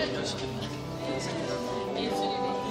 よろしくお願いします。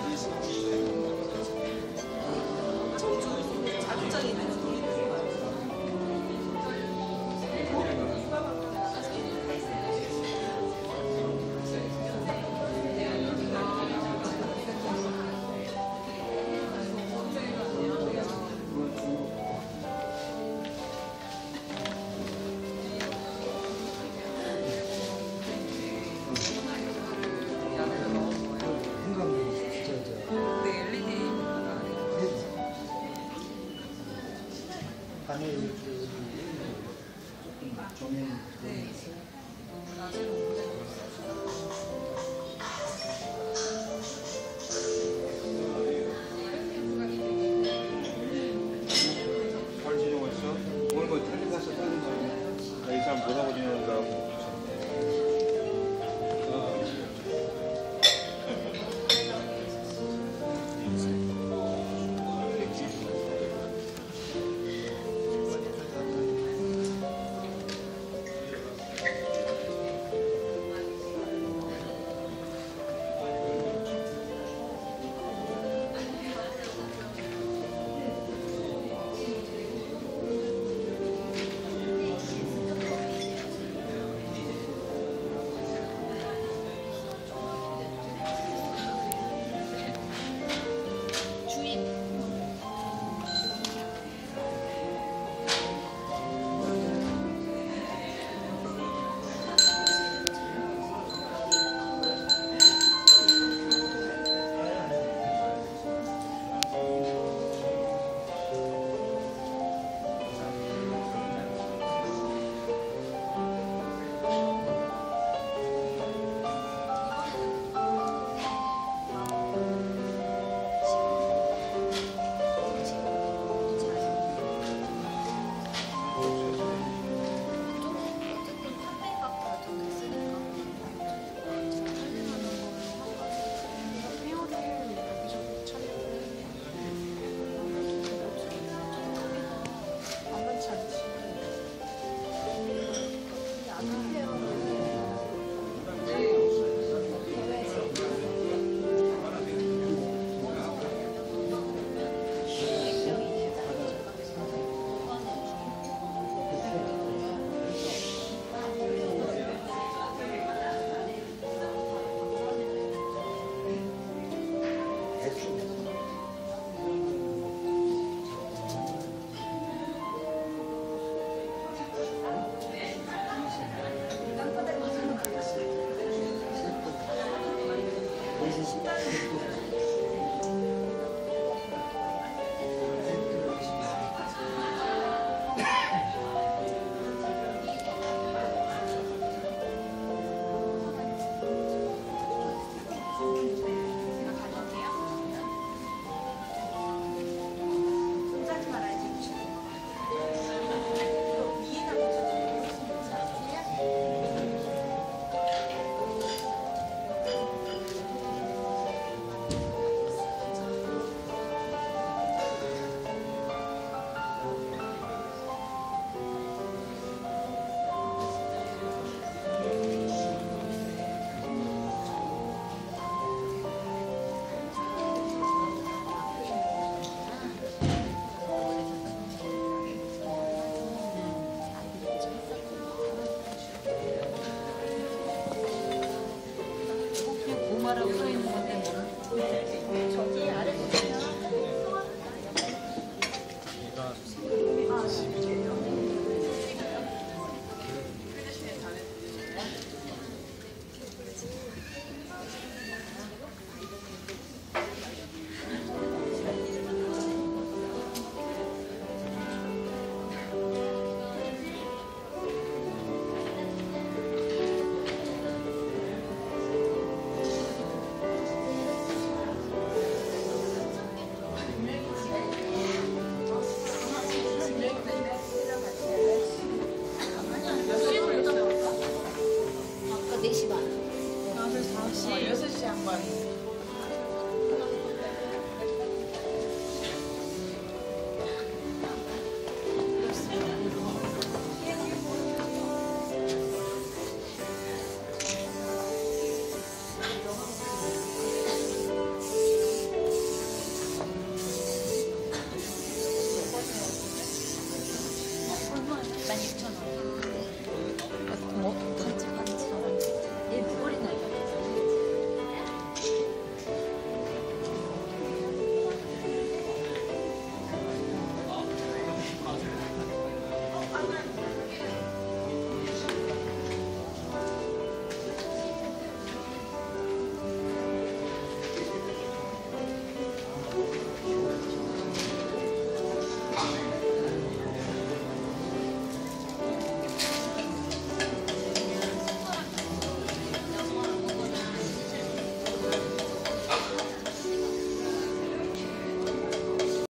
동화라고 써 있는 건데.